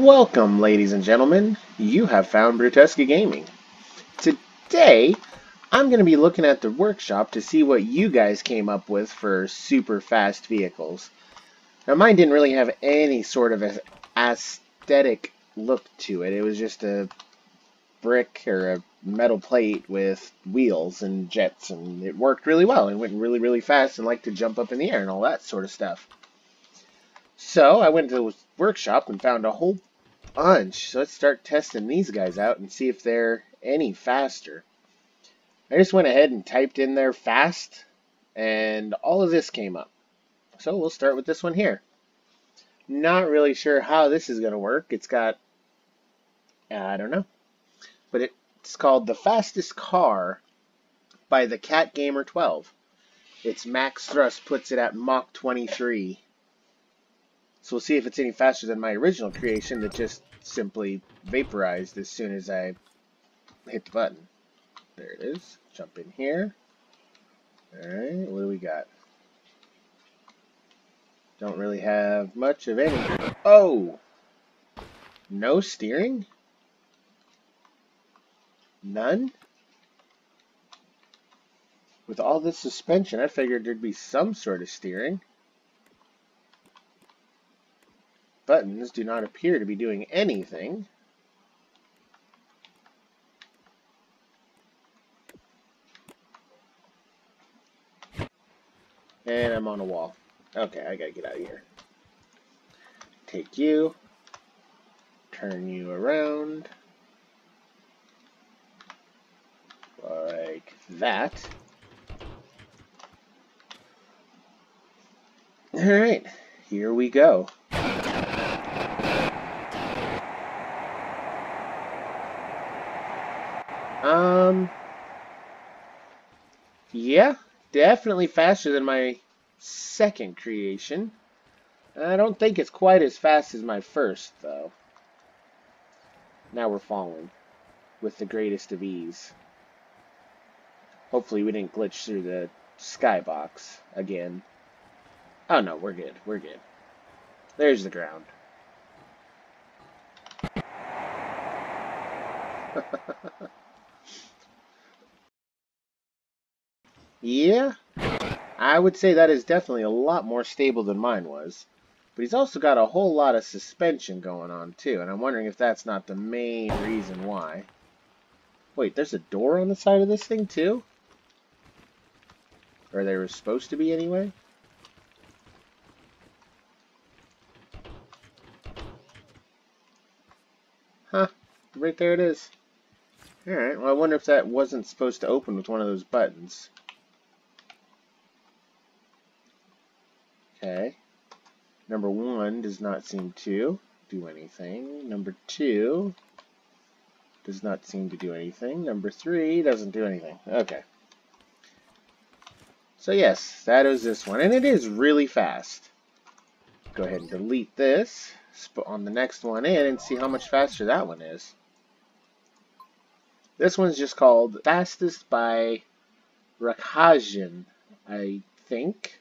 Welcome, ladies and gentlemen. You have found Brutusaka Gaming. Today, I'm going to be looking at the workshop to see what you guys came up with for super fast vehicles. Now, mine didn't really have any sort of aesthetic look to it. It was just a brick or a metal plate with wheels and jets, and it worked really well. It went really, really fast and liked to jump up in the air and all that sort of stuff. So I went to the workshop and found a whole bunch. So let's start testing these guys out and see if they're any faster. I just went ahead and typed in there fast and all of this came up. So we'll start with this one here. Not really sure how this is going to work. It's got, I don't know, but it's called The Fastest Car by the Cat Gamer 12. Its max thrust puts it at Mach 23. So we'll see if it's any faster than my original creation that just simply vaporized as soon as I hit the button. There it is. Jump in here. Alright, what do we got? Don't really have much of any. Oh! No steering? None? With all this suspension, I figured there'd be some sort of steering. Buttons do not appear to be doing anything. And I'm on a wall. Okay, I gotta get out of here. Take you. Turn you around. Like that. Alright, here we go. Um, yeah, definitely faster than my second creation. I don't think it's quite as fast as my first, though. Now we're falling with the greatest of ease. Hopefully we didn't glitch through the skybox again. Oh no, we're good. We're good. There's the ground. Yeah, I would say that is definitely a lot more stable than mine was. But he's also got a whole lot of suspension going on too, and I'm wondering if that's not the main reason why. Wait, there's a door on the side of this thing too? Or there was supposed to be anyway? Huh, right there it is. Alright, well I wonder if that wasn't supposed to open with one of those buttons. Okay. Number one does not seem to do anything. Number two does not seem to do anything. Number three doesn't do anything. Okay. So yes, that is this one. And it is really fast. Go ahead and delete this. Put on the next one in and see how much faster that one is. This one's just called Fastest by Rakhajan, I think.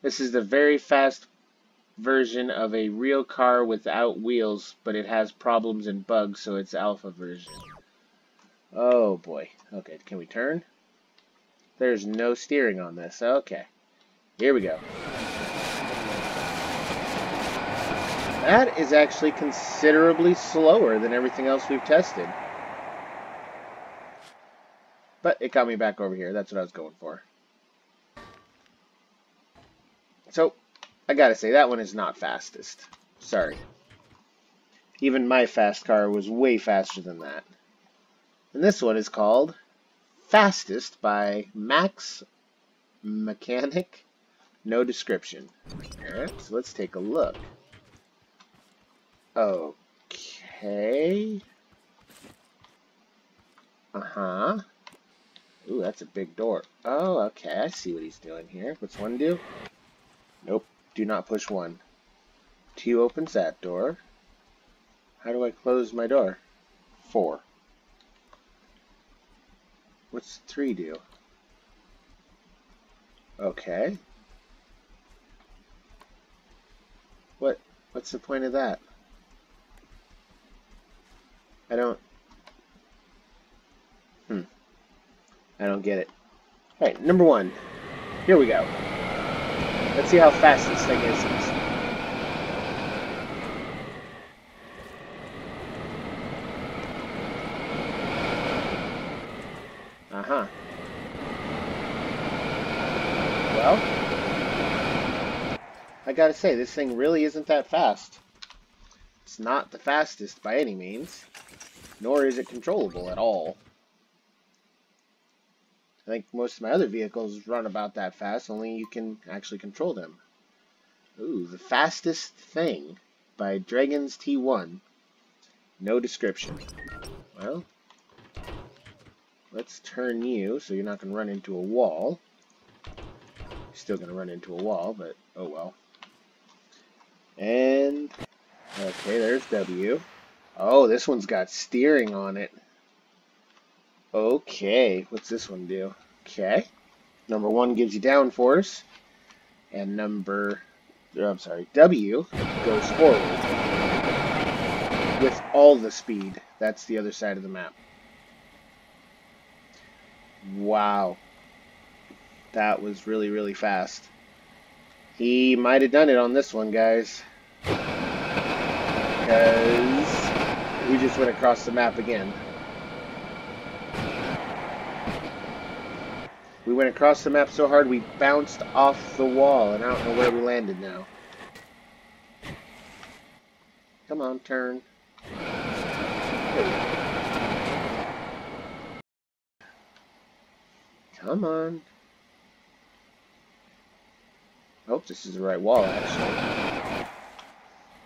This is the very fast version of a real car without wheels, but it has problems and bugs, so it's alpha version. Oh boy. Okay, can we turn? There's no steering on this. Okay. Here we go. That is actually considerably slower than everything else we've tested. But it got me back over here. That's what I was going for. So, I gotta say, that one is not fastest. Sorry. Even my fast car was way faster than that. And this one is called Fastest by Max Mechanic. No description. Alright, so let's take a look. Okay. Uh-huh. Ooh, that's a big door. Oh, okay, I see what he's doing here. What's one do? Nope, do not push one. Two opens that door. How do I close my door? Four. What's three do? Okay. What? What's the point of that? I don't... Hmm. I don't get it. Alright, number one. Here we go. Let's see how fast this thing is. Uh-huh. Well, I gotta say, this thing really isn't that fast. It's not the fastest by any means, nor is it controllable at all. I think most of my other vehicles run about that fast, only you can actually control them. Ooh, the fastest thing by Dragons T1. No description. Well, let's turn you so you're not going to run into a wall. You're still going to run into a wall, but oh well. And, okay, there's W. Oh, this one's got steering on it. Okay, what's this one do? Okay. Number one gives you downforce. And number, er, I'm sorry, W goes forward. With all the speed. That's the other side of the map. Wow. That was really, really fast. He might have done it on this one, guys. Because we just went across the map again. We went across the map so hard we bounced off the wall, and I don't know where we landed now. Come on, turn. Come on. I hope this is the right wall, actually.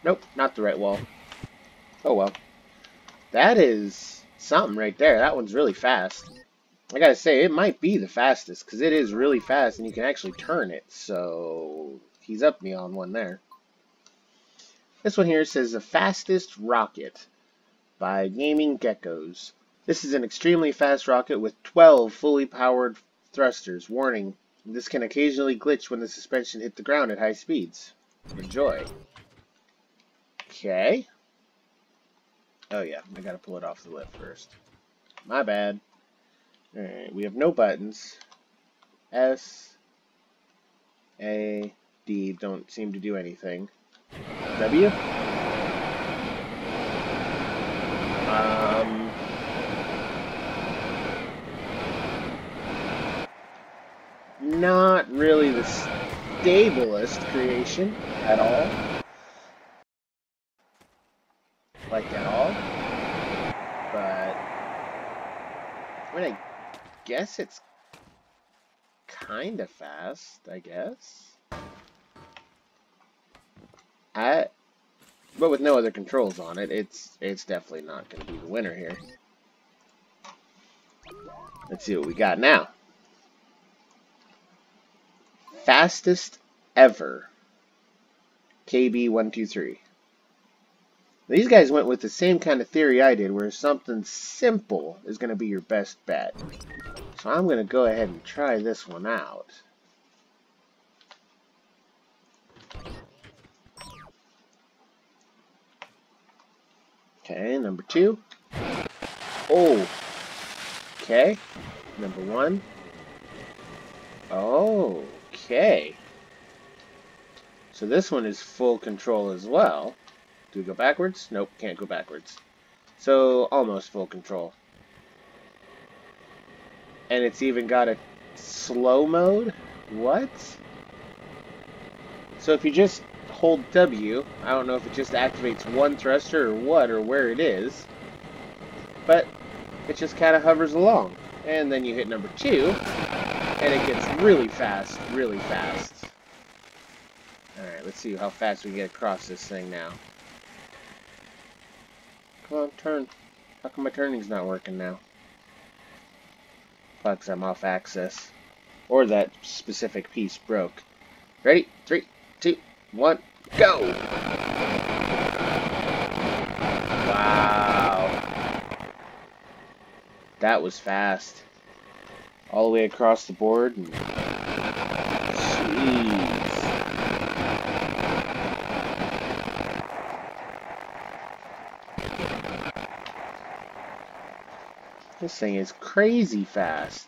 Nope, not the right wall. Oh well. That is something right there. That one's really fast. I gotta say, it might be the fastest, because it is really fast, and you can actually turn it, so he's up me on one there. This one here says the fastest rocket by Gaming Geckos. This is an extremely fast rocket with 12 fully powered thrusters. Warning, this can occasionally glitch when the suspension hit the ground at high speeds. Enjoy. Okay. Oh yeah, I gotta pull it off the lip first. My bad. Alright, we have no buttons. S, A, D don't seem to do anything. W? Um, not really the stablest creation at all. Like at all. But, I mean, I guess it's kind of fast, I guess. I, but with no other controls on it, it's it's definitely not going to be the winner here. Let's see what we got now. Fastest ever. KB123. These guys went with the same kind of theory I did, where something simple is going to be your best bet. So I'm going to go ahead and try this one out. Okay, number two. Oh. Okay. Number one. Oh, okay. So this one is full control as well. Do we go backwards? Nope, can't go backwards. So, almost full control. And it's even got a slow mode? What? So if you just hold W, I don't know if it just activates one thruster or what, or where it is, but it just kind of hovers along. And then you hit number two, and it gets really fast, really fast. Alright, let's see how fast we get across this thing now. On, turn. How come my turning's not working now? Fucks, I'm off axis. Or that specific piece broke. Ready? Three, two, one, go! Wow. That was fast. All the way across the board. Jeez. This thing is crazy fast.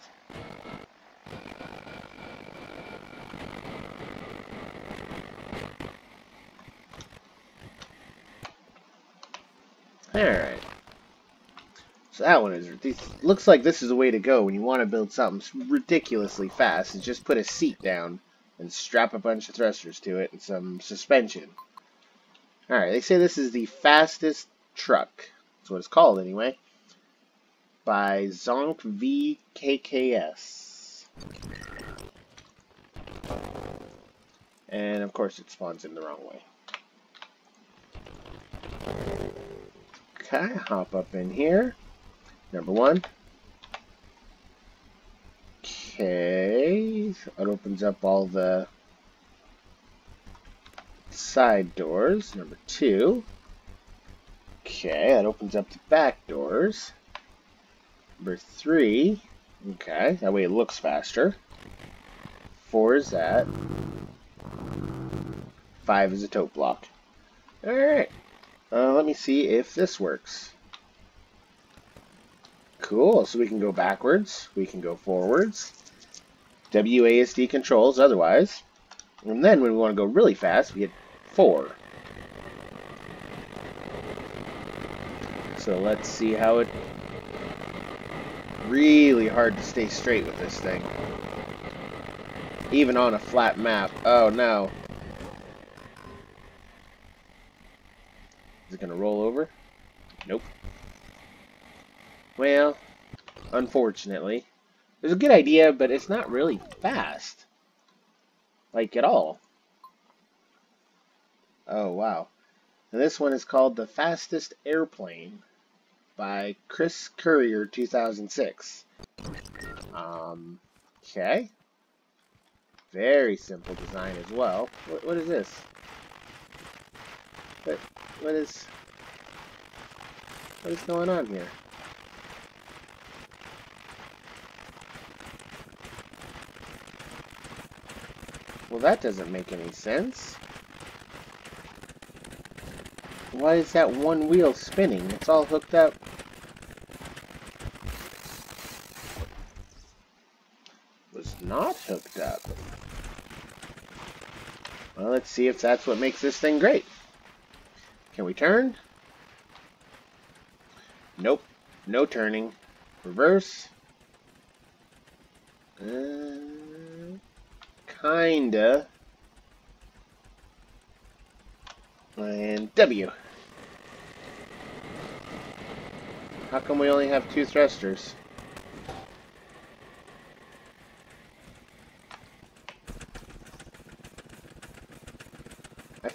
Alright. So that one is, looks like this is the way to go when you want to build something ridiculously fast. Is just put a seat down and strap a bunch of thrusters to it and some suspension. Alright, they say this is the fastest truck. That's what it's called anyway. By Zonk VKKS. And of course it spawns in the wrong way. Okay, hop up in here. Number one. Okay, it opens up all the side doors. Number two. Okay, that opens up the back doors. Number three. Okay, that way it looks faster. Four is that. Five is a tote block. Alright. Uh, let me see if this works. Cool, so we can go backwards, we can go forwards. WASD controls otherwise. And then when we want to go really fast, we hit 4. So let's see how it... Really hard to stay straight with this thing. Even on a flat map. Oh no. Is it going to roll over? Nope. Well, unfortunately. It was a good idea, but it's not really fast. Like, at all. Oh, wow. And this one is called The Fastest Airplane by Chris Courier 2006. Um, okay. Very simple design as well. What, what is this? What, what is... What is going on here? Well, that doesn't make any sense. Why is that one wheel spinning? It's all hooked up. Was not hooked up. Well, let's see if that's what makes this thing great. Can we turn? Nope. No turning. Reverse. Uh, kinda. And W. How come we only have two thrusters?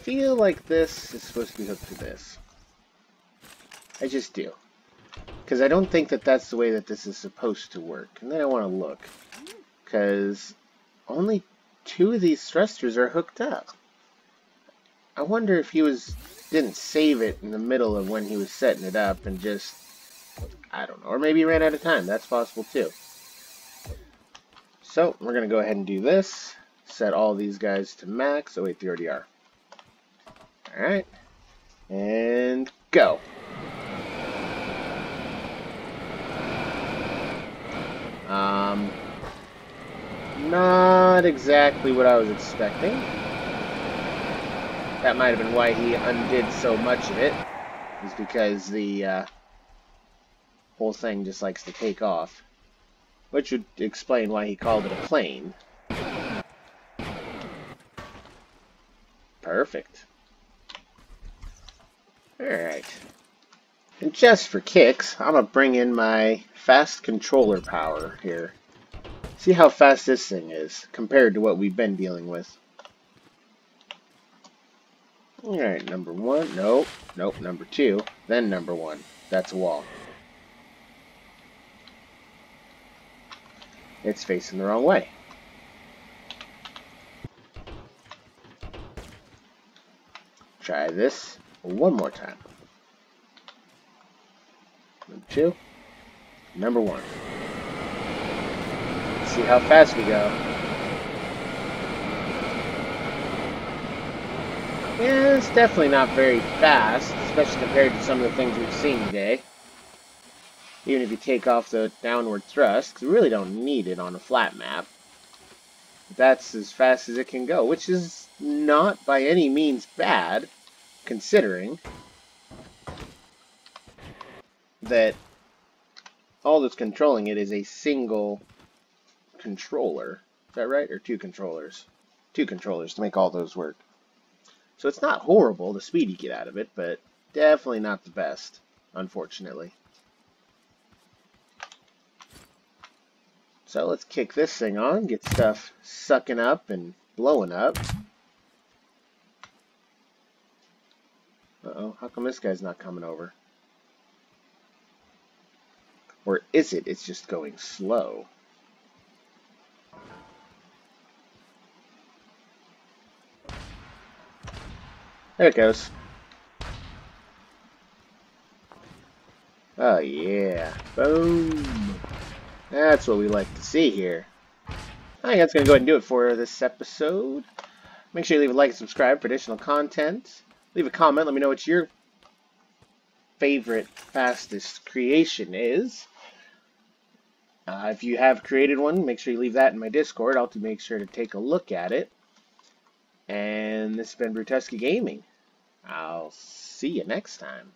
Feel like this is supposed to be hooked to this. I just do. Because I don't think that that's the way that this is supposed to work. And then I want to look. Because only two of these thrusters are hooked up. I wonder if he was didn't save it in the middle of when he was setting it up and just I don't know, or maybe he ran out of time. That's possible too. So we're gonna go ahead and do this. Set all these guys to max. Oh wait, they already are. All right, and go. Um, not exactly what I was expecting. That might have been why he undid so much of it. Is because the uh, whole thing just likes to take off. Which would explain why he called it a plane. Perfect. Alright. And just for kicks, I'm going to bring in my fast controller power here. See how fast this thing is compared to what we've been dealing with. Alright, number one. Nope. Nope. Number two. Then number one. That's a wall. It's facing the wrong way. Try this one more time. Number two. Number one see how fast we go. Yeah, it's definitely not very fast, especially compared to some of the things we've seen today. Even if you take off the downward thrust, because we really don't need it on a flat map. That's as fast as it can go, which is not by any means bad, considering that all that's controlling it is a single controller. Is that right? Or two controllers? Two controllers to make all those work. So it's not horrible, the speed you get out of it, but definitely not the best, unfortunately. So let's kick this thing on, get stuff sucking up and blowing up. Uh-oh, how come this guy's not coming over? Or is it? It's just going slow. There it goes. Oh yeah. Boom. That's what we like to see here. I think that's going to go ahead and do it for this episode. Make sure you leave a like and subscribe for additional content. Leave a comment. Let me know what your favorite fastest creation is. Uh, if you have created one, make sure you leave that in my Discord. I'll make sure to take a look at it. And this has been Brutusaka Gaming. I'll see you next time.